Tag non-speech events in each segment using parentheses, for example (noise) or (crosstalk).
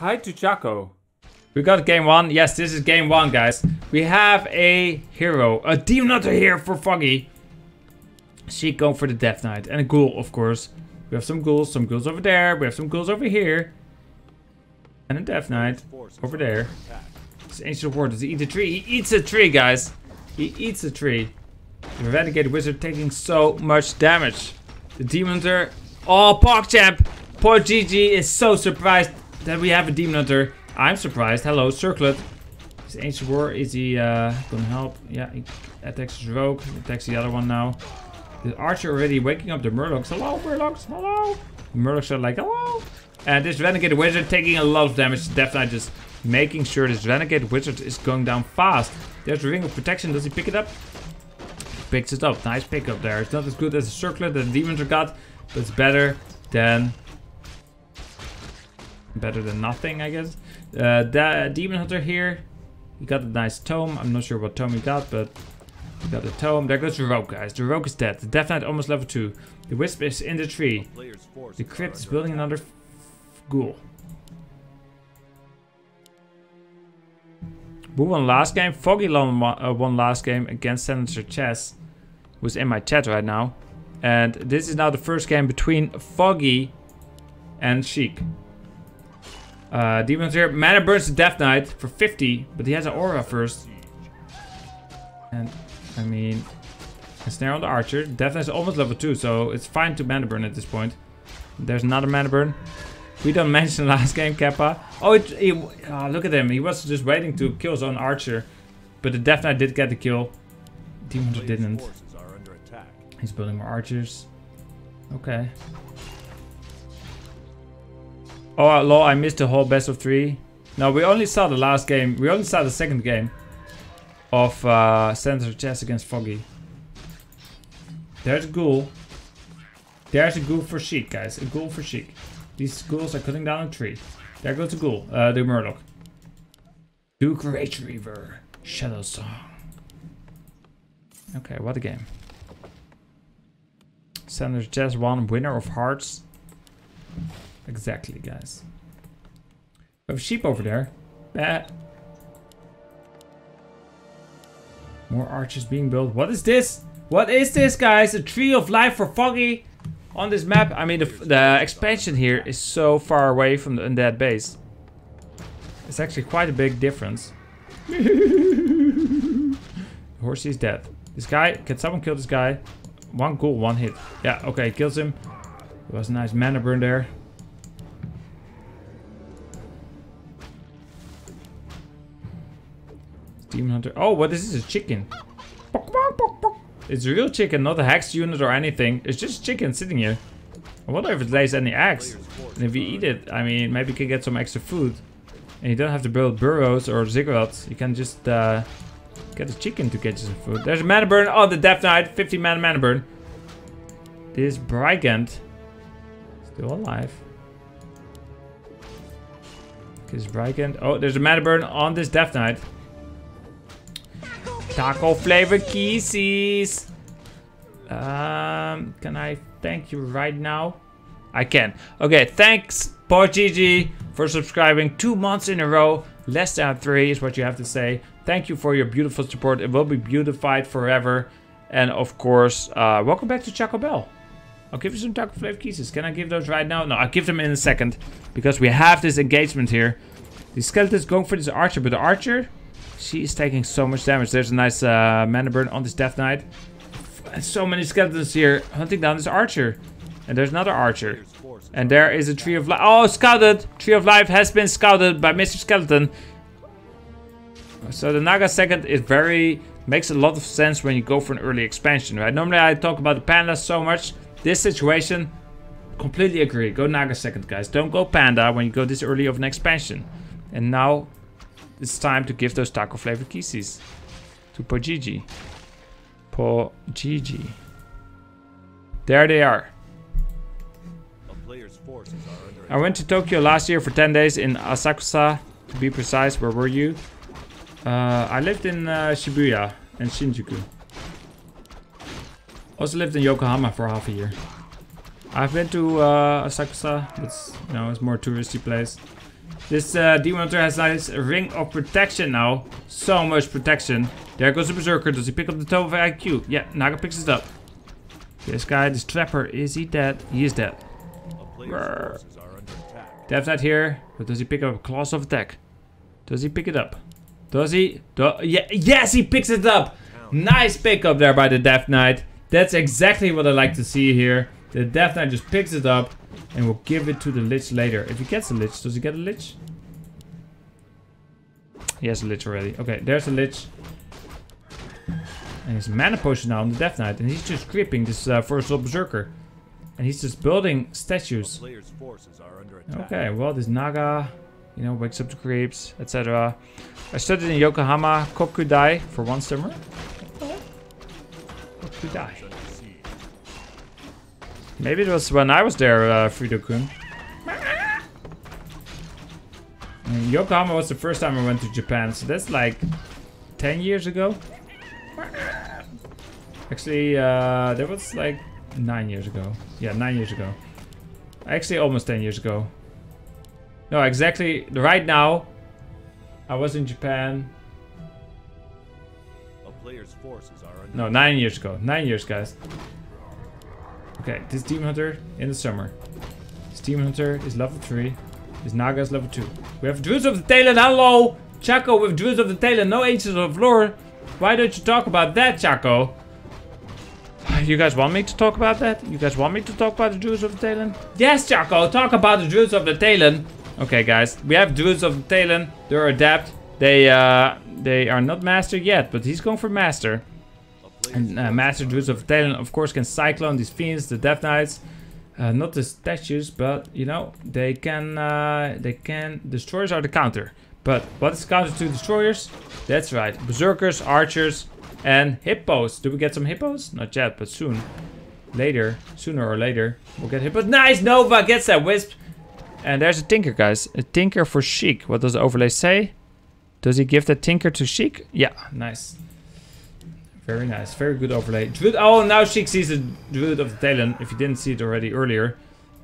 hi to Chaco. We got game one. Yes, this is game one, guys. We have a hero, a Demon Hunter here for Foggy. She going for the Death Knight and a ghoul, of course. We have some ghouls, some ghouls over there. We have some ghouls over here. And a Death Knight over there. This Ancient War, does he eat a tree? He eats a tree, guys. He eats a tree. The Renegade Wizard taking so much damage. The Demon Hunter. Oh, PogChamp. PorGG is so surprised that we have a Demon Hunter. I'm surprised. Hello, Circlet. Is Ancient War, is he uh, gonna help? Yeah, he attacks his rogue. He attacks the other one now. The archer already waking up the Murlocs. Hello, Murlocs. Hello. Murlocs are like, hello. And this Renegade Wizard taking a lot of damage. Knight just making sure this Renegade Wizard is going down fast. There's a Ring of Protection. Does he pick it up? Picks it up. Nice pickup there. It's not as good as the Circlet that the Demons got, but it's better than... Better than nothing, I guess. Uh, the Demon Hunter here. He got a nice tome. I'm not sure what tome he got, but he got a tome. There goes the Rogue, guys. The Rogue is dead. The Death Knight almost level 2. The Wisp is in the tree. The Crypt is building another ghoul. Who won last game? Foggy won, uh, won last game against Senator Chess, who's in my chat right now. And this is now the first game between Foggy and Sheik. Uh, Demons here. Mana burns the Death Knight for 50, but he has an aura first. And, I mean, a snare on the archer. Death Knight is almost level 2, so it's fine to mana burn at this point. There's another mana burn. We don't (laughs) mention last game, Kappa. Oh, it, he, oh, look at him. He was just waiting to kill his own archer. But the Death Knight did get the kill. Demon Hunter didn't. He's building more archers. Okay. Oh, lol, I missed the whole best of three. No, we only saw the last game. We only saw the second game of uh, Senator Chess against Foggy. There's a ghoul. There's a ghoul for Sheik, guys. A ghoul for Sheik. These ghouls are cutting down a tree. There goes the ghoul. Uh, the Murloc. Duke Rage Reaver. Shadow Song. Okay, what a game. Senator Chess won. Winner of Hearts. Exactly, guys. We have sheep over there. Bah. More arches being built. What is this? What is this, guys? A tree of life for Foggy on this map. I mean, the, the expansion here is so far away from the undead base. It's actually quite a big difference. (laughs) Horsey is dead. This guy, can someone kill this guy? One ghoul, one hit. Yeah, okay, kills him. Was a nice mana burn there. Demon Hunter. Oh, what is this? A chicken. It's a real chicken, not a hex unit or anything. It's just chicken sitting here. I wonder if it lays any eggs. And if you eat it, I mean, maybe you can get some extra food. And you don't have to build burrows or ziggurats. You can just uh, get a chicken to get you some food. There's a mana burn. Oh, the Death Knight. 50 mana mana burn. This Brigand. Still alive. This Brigand. Oh, there's a mana burn on this Death Knight. Taco flavored kisses. Um, can I thank you right now? I can. Okay, thanks, PorGG, for subscribing two months in a row. Less than three is what you have to say. Thank you for your beautiful support. It will be beautified forever. And of course, uh, welcome back to Chaco Bell. I'll give you some taco flavored kisses. Can I give those right now? No, I'll give them in a second. Because we have this engagement here. The skeleton is going for this archer, but the archer she is taking so much damage. There's a nice uh, mana burn on this Death Knight. So many skeletons here hunting down this archer. And there's another archer. And there is a Tree of Life. Oh, scouted! Tree of Life has been scouted by Mr. Skeleton. So the Naga second is very... Makes a lot of sense when you go for an early expansion, right? Normally I talk about the pandas so much. This situation, completely agree. Go Naga second, guys. Don't go panda when you go this early of an expansion. And now it's time to give those taco flavored kisses to PorGG. PorGG. There they are. I went to Tokyo last year for 10 days in Asakusa, to be precise. Where were you? Uh, I lived in uh, Shibuya and Shinjuku. Also lived in Yokohama for half a year. I've been to uh, Asakusa. It's you know it's more touristy place. This uh, Demon Hunter has nice ring of protection now. So much protection. There goes the Berserker. Does he pick up the toe of IQ? Yeah, Naga picks it up. This guy, this Trapper, is he dead? He is dead. Death Knight here. But does he pick up Claws of Attack? Does he pick it up? Does he? Do yeah, yes, he picks it up. Nice pickup there by the Death Knight. That's exactly what I like to see here. The Death Knight just picks it up and will give it to the Lich later. If he gets a Lich, does he get a Lich? He has a Lich already. Okay, there's a Lich. And he's mana potion now on the Death Knight. And he's just creeping this uh, first Berserker. And he's just building statues. Okay, well, this Naga, you know, wakes up the creeps, etc. I studied in Yokohama Kokudai for one summer. Kokudai. Maybe it was when I was there, uh, Frido-kun. Yokohama was the first time I went to Japan, so that's like 10 years ago. Actually, uh, that was like 9 years ago. Yeah, 9 years ago. Actually, almost 10 years ago. No, exactly. Right now, I was in Japan. No, 9 years ago. 9 years, guys. Okay, this Demon Hunter in the summer. This Demon Hunter is level 3. This Naga is level 2. We have Druids of the Talon. Hello! Chaco with Druids of the Talon. No Ancients of Lore. Why don't you talk about that, Chaco? (sighs) You guys want me to talk about that? You guys want me to talk about the Druids of the Talon? Yes, Chaco, talk about the Druids of the Talon. Okay, guys, we have Druids of the Talon. They're adept. They uh, they are not master yet, but he's going for master. And uh, master Druids of Talon, of course, can cyclone these fiends, the Death Knights. Uh, not the statues, but you know they can uh, they can destroyers are the counter. But what is counter to destroyers? That's right, berserkers, archers, and hippos. Do we get some hippos? Not yet, but soon. Later, sooner or later, we'll get hippos. Nice! Nova gets that wisp. And there's a tinker, guys. A tinker for Sheik. What does the overlay say? Does he give the tinker to Sheik? Yeah, nice. Very nice. Very good overlay. Druid. Oh, now Sheik sees the Druid of Talon. If you didn't see it already earlier,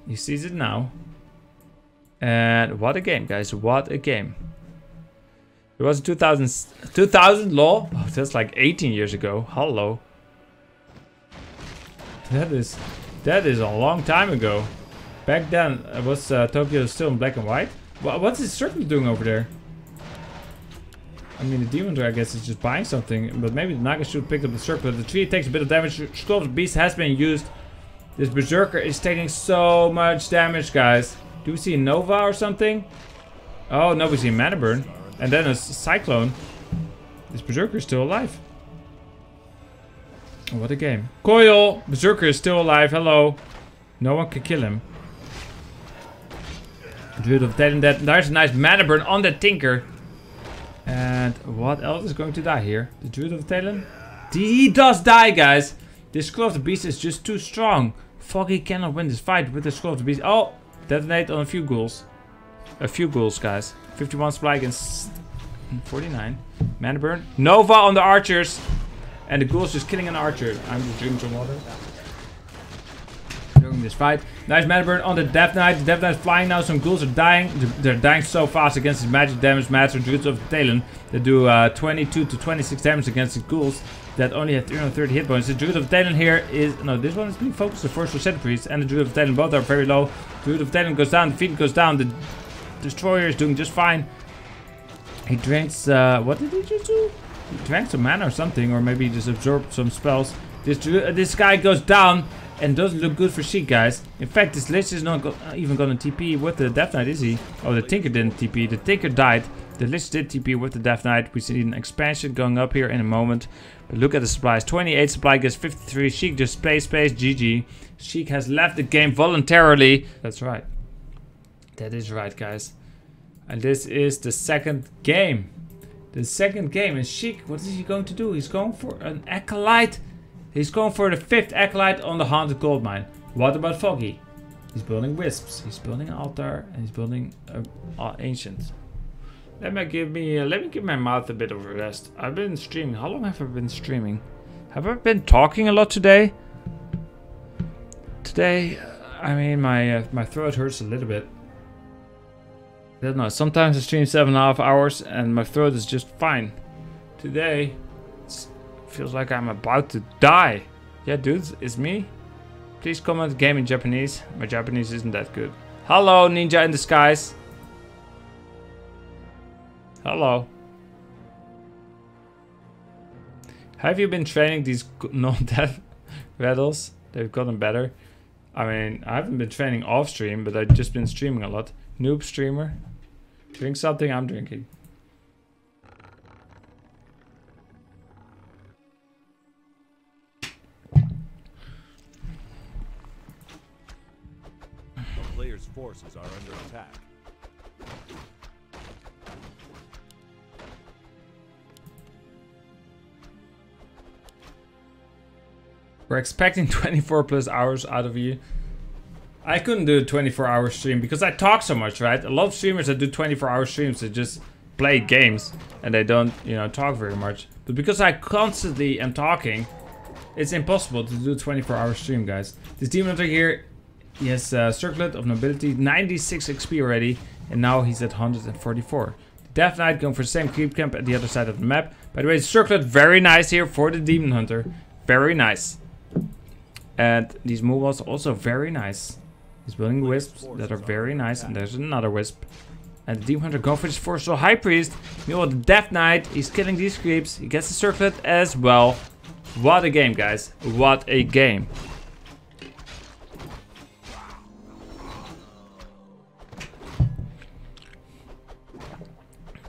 he sees it now. And what a game, guys. What a game. It was 2000, 2000 law. Oh, that's like 18 years ago. Hello. That is, that is a long time ago. Back then, it was uh, Tokyo still in black and white. What's this circle doing over there? I mean, the Demon Hunter, I guess, is just buying something. But maybe the Naga should pick up the circle. The tree takes a bit of damage. Of Beast has been used. This Berserker is taking so much damage, guys. Do we see a Nova or something? Oh, no, we see a Mana Burn. And then a Cyclone. This Berserker is still alive. Oh, what a game. Coil! Berserker is still alive. Hello. No one can kill him. Druid of Dead and Dead. There's a nice Mana Burn on the Tinker. And what else is going to die here? The Druid of the Talon? He does die, guys. This Skull of the Beast is just too strong. Foggy cannot win this fight with the Skull of the Beast. Oh, detonate on a few ghouls. A few ghouls, guys. 51 supply against 49. Mana burn. Nova on the archers. And the ghouls just killing an archer. I'm just drinking some water this fight. Nice mana burn on the Death Knight. The Death Knight flying now. Some ghouls are dying. They're dying so fast against his magic damage. Master Druids of Talon. They do uh, 22 to 26 damage against the ghouls that only have 330 hit points. The Druid of Talon here is... No, this one is being focused. The first Rosetta Priest and the Druid of Talon both are very low. Druid of Talon goes down. The Fiend goes down. The Destroyer is doing just fine. He drinks... Uh, what did he just do? He drank some mana or something. Or maybe he just absorbed some spells. This, this guy goes down and doesn't look good for Sheik, guys. In fact, this Lich is not go uh, even gonna TP with the Death Knight, is he? Oh, the Tinker didn't TP. The Tinker died. The Lich did TP with the Death Knight. We see an expansion going up here in a moment. But look at the supplies. 28 supply gets 53. Sheik just space, space, GG. Sheik has left the game voluntarily. That's right. That is right, guys. And this is the second game. The second game. And Sheik, what is he going to do? He's going for an Acolyte. He's going for the fifth Acolyte on the Haunted Gold Mine. What about Foggy? He's building Wisps. He's building an altar. And he's building an uh, Ancient. Let me give me uh, let me give my mouth a bit of a rest. I've been streaming. How long have I been streaming? Have I been talking a lot today? Today, I mean, my uh, my throat hurts a little bit. I don't know. Sometimes I stream seven and a half hours and my throat is just fine. Today, feels like I'm about to die. Yeah, dudes, it's me. Please comment game in Japanese. My Japanese isn't that good. Hello, ninja in disguise. Hello. Have you been training these (laughs) non-death rattles? They've gotten better. I mean, I haven't been training off stream, but I've just been streaming a lot. Noob streamer. Drink something, I'm drinking. Forces are under attack. We're expecting (laughs) 24 plus hours out of you. I couldn't do a 24 hour stream because I talk so much, right? A lot of streamers that do 24 hour streams they just play games and they don't, you know, talk very much. But because I constantly am talking, it's impossible to do a 24 hour stream, guys. This demon hunter here, he has uh, a circlet of nobility, 96 XP already, and now he's at 144. Death Knight going for the same creep camp at the other side of the map. By the way, circlet very nice here for the demon hunter. Very nice. And these mobiles also very nice. He's building wisps that are very nice. And there's another wisp. And the Demon Hunter going for his Forest Troll High Priest. Meanwhile, the Death Knight, he's killing these creeps. He gets the circlet as well. What a game, guys. What a game.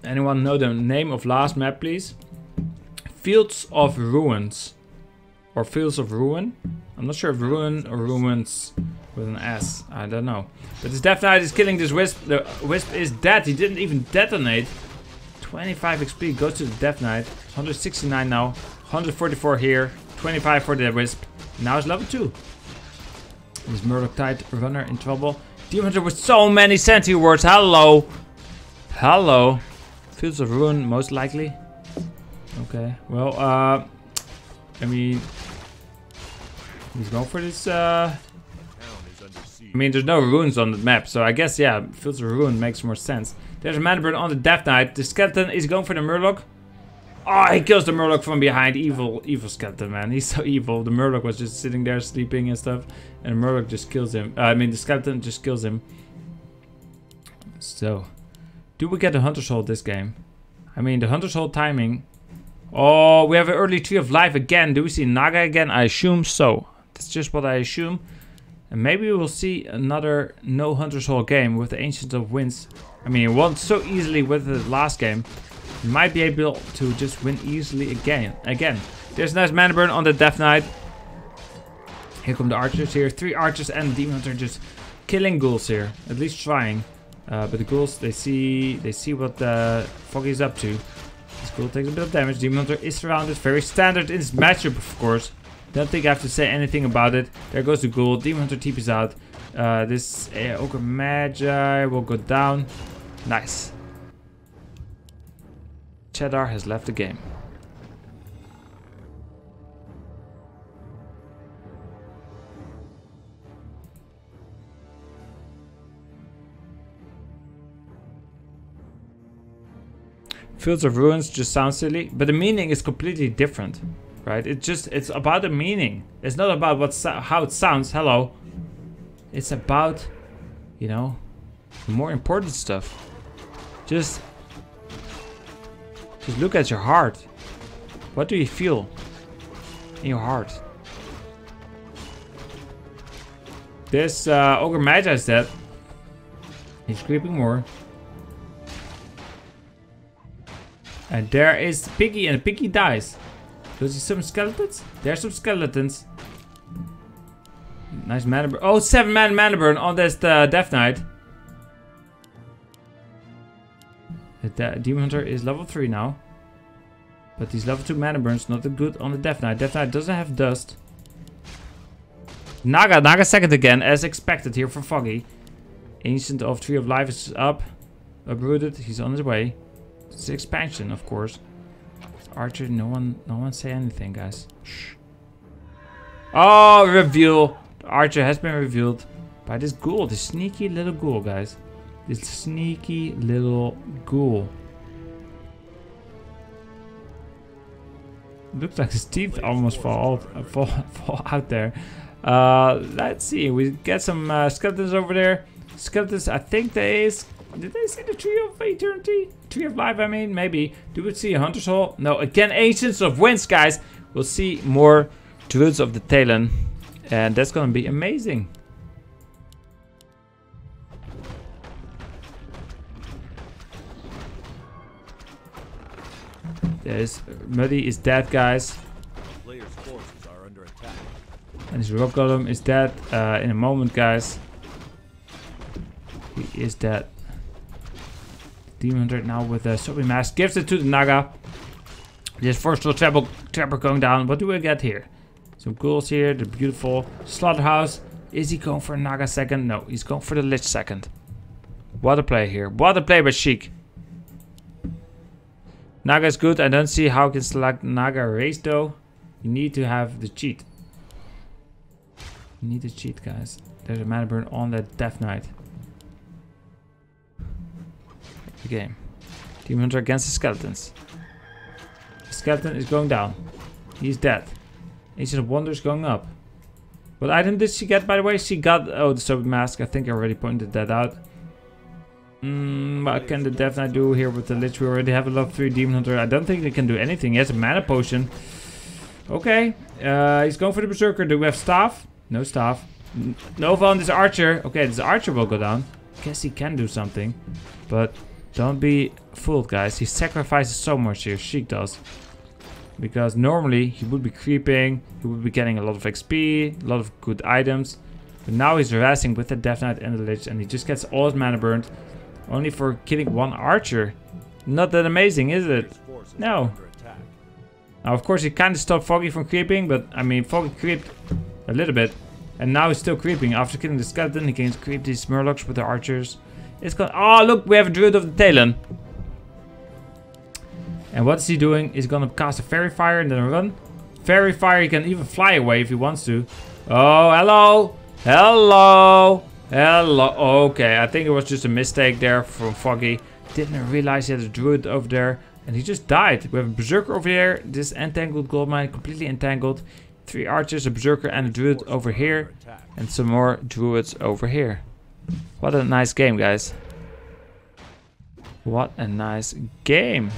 Anyone know the name of last map, please? Fields of Ruins. Or Fields of Ruin? I'm not sure if Ruin or Ruins with an S. I don't know. But this Death Knight is killing this Wisp. The Wisp is dead. He didn't even detonate. 25 XP goes to the Death Knight. 169 now. 144 here. 25 for the Wisp. Now it's level 2. This Murloc Tide Runner in trouble. Demon Hunter with so many sentry wards. Hello. Hello. Fields of Ruin, most likely. Okay. Well, uh... I mean... He's going for this, uh... I mean, there's no runes on the map, so I guess, yeah, Fields of Ruin makes more sense. There's a mana on the Death Knight. The skeleton is going for the Murloc. Oh, he kills the Murloc from behind. Evil, evil skeleton, man. He's so (laughs) evil. The Murloc was just sitting there sleeping and stuff. And the Murloc just kills him. Uh, I mean, the skeleton just kills him. So, do we get the Hunter's Hall this game? I mean, the Hunter's Hall timing. Oh, we have an early Tree of Life again. Do we see Naga again? I assume so. That's just what I assume. And maybe we'll see another no Hunter's Hall game with the Ancient of Winds. I mean, it won so easily with the last game. You might be able to just win easily again. Again, there's a nice mana burn on the Death Knight. Here come the archers here. Three archers and the Demon Hunter just killing ghouls here. At least trying. Uh, but the ghouls, they see they see what uh, Foggy is up to. This ghoul takes a bit of damage. Demon Hunter is surrounded. Very standard in this matchup, of course. Don't think I have to say anything about it. There goes the ghoul. Demon Hunter TP's out. Uh, this uh, Ogre Magi will go down. Nice. Cheddar has left the game. Fields of Ruins just sounds silly, but the meaning is completely different, right? It's just it's about the meaning. It's not about what how it sounds. Hello, it's about you know more important stuff. Just just look at your heart. What do you feel in your heart? This uh, ogre magi is dead. He's creeping more. And there is Piggy, and Piggy dies. Do you see some skeletons? There's some skeletons. Nice mana burn. Oh, seven man mana burn on this uh, Death Knight. The Demon Hunter is level 3 now. But these level 2 mana burns not good on the Death Knight. Death Knight doesn't have dust. Naga, Naga second again, as expected here for Foggy. Ancient of Tree of Life is up. Uprooted, he's on his way. It's expansion, of course. Archer, no one, no one say anything, guys. Shh. Oh, reveal. Archer has been revealed by this ghoul, this sneaky little ghoul, guys. This sneaky little ghoul. Looks like his teeth almost fall out, fall, (laughs) fall out there. Uh, let's see. We get some uh, skeletons over there. Skeletons, I think they is. Did they see the tree of eternity? Tree of life, I mean, maybe. Do we see a hunter's hall? No, again, ancients of winds, guys. We'll see more druids of the Talon. And that's gonna be amazing. There's Muddy is dead, guys. Players' forces are under attack. And his rock golem is dead uh, in a moment, guys. He is dead. Demon Hunter now with a Sobi Mask gives it to the Naga. This first little trapper, trapper going down. What do we get here? Some ghouls here, the beautiful slaughterhouse. Is he going for a Naga second? No, he's going for the Lich second. What a play here. What a play by Sheik. Naga is good. I don't see how can select Naga race though. You need to have the cheat. You need to cheat, guys. There's a mana burn on that Death Knight. The game. Demon Hunter against the skeletons. The skeleton is going down. He's dead. Ancient of Wonder is going up. What item did she get, by the way? She got... Oh, the Sobi Mask. I think I already pointed that out. Mm, what can the Death Knight do here with the Lich? We already have a level 3 Demon Hunter. I don't think they can do anything. He has a mana potion. Okay. Uh, he's going for the Berserker. Do we have Staff? No Staff. Nova on this Archer. Okay, this Archer will go down. Guess he can do something. But don't be fooled, guys. He sacrifices so much here. Sheik does. Because normally he would be creeping. He would be getting a lot of XP. A lot of good items. But now he's harassing with the Death Knight and the Lich. And he just gets all his mana burned. Only for killing one archer. Not that amazing, is it? No. Now, of course, he kind of stopped Foggy from creeping, but I mean, Foggy creeped a little bit. And now he's still creeping. After killing the skeleton, he can creep these Murlocs with the archers. It's gonna. Oh, look, we have a Druid of the Talon. And what's he doing? He's gonna cast a Faerie Fire and then run. Faerie Fire, he can even fly away if he wants to. Oh, hello! Hello! Hello. Okay, I think it was just a mistake there from Foggy. Didn't realize he had a druid over there. And he just died. We have a berserker over here. This entangled gold mine, completely entangled. Three archers, a berserker and a druid over here. And some more druids over here. What a nice game, guys. What a nice game.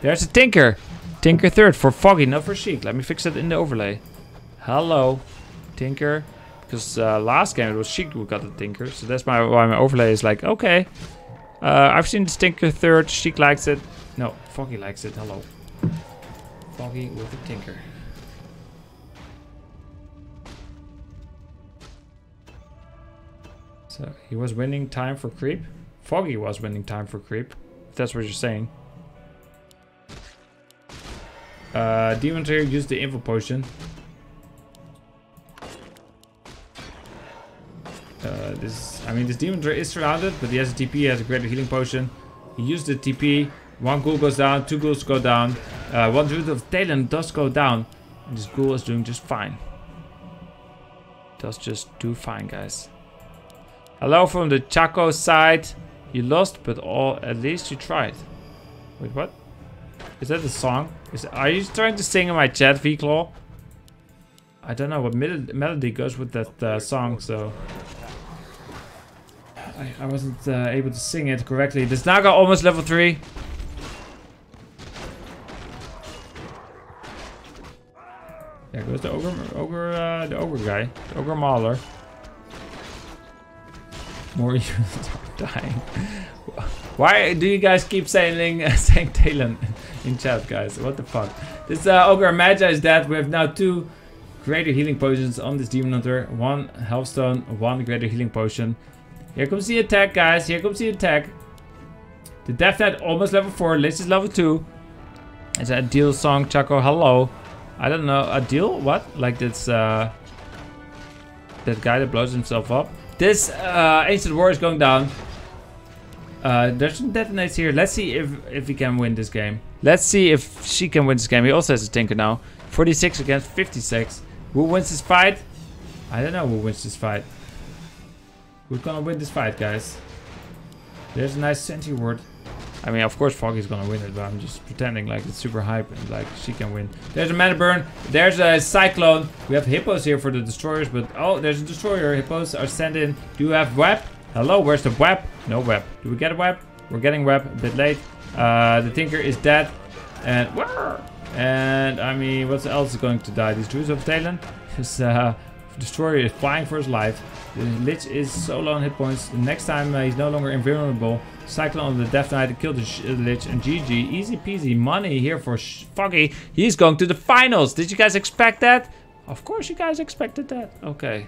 There's a Tinker. Tinker third for Foggy, not for Sheik. Let me fix it in the overlay. Hello, Tinker. Because uh, last game it was Sheik who got the Tinker. So that's my, why my overlay is like, okay. Uh, I've seen the Tinker third. Sheik likes it. No, Foggy likes it. Hello. Foggy with the Tinker. So he was winning time for creep. Foggy was winning time for creep. If that's what you're saying. Uh, Demon Slayer used the info potion. Uh, this, I mean, this Demon Slayer is surrounded, but he has a TP, has a greater healing potion. He used the TP. One ghoul goes down, two ghouls go down. Uh, one root of Talon does go down. And this ghoul is doing just fine. Does just do fine, guys. Hello from the Chaco side. You lost, but all at least you tried. Wait, what? Is that a song? Is are you trying to sing in my chat, V-Claw? I don't know what melody goes with that uh, song, so... I, I wasn't uh, able to sing it correctly. This Naga almost level 3. There goes the ogre, ogre, uh, the ogre guy, the ogre mauler. More (laughs) units are dying. Why do you guys keep saying (laughs) saying Talon in chat, guys? What the fuck? This uh, ogre Magi is dead. We have now two greater healing potions on this demon hunter. One health stone, one greater healing potion. Here comes the attack, guys. Here comes the attack. The Death Knight almost level 4. Lich is level 2. It's a deal song, Chaco. Hello. I don't know. A deal? What? Like this, uh... That guy that blows himself up. This uh, Ancient War is going down. Uh, there's some detonates here. Let's see if, if he can win this game. Let's see if she can win this game. He also has a Tinker now. 46 against 56. Who wins this fight? I don't know who wins this fight. Who's gonna win this fight, guys? There's a nice sentry ward. I mean, of course, Foggy's gonna win it, but I'm just pretending like it's super hype and like she can win. There's a mana burn. There's a cyclone. We have hippos here for the destroyers, but oh, there's a destroyer. Hippos are sent in. Do you have web? Hello, where's the web? No web. Do we get a web? We're getting web a bit late. Uh, the tinker is dead, and and I mean, what else is going to die? These Druids of Talon. (laughs) His uh, destroyer is flying for his life. The Lich is so low on hit points. The next time uh, he's no longer invulnerable. Cyclone on the Death Knight killed the sh- uh, Lich and GG. Easy peasy money here for sh- Foggy. He's going to the finals. Did you guys expect that? Of course you guys expected that. Okay.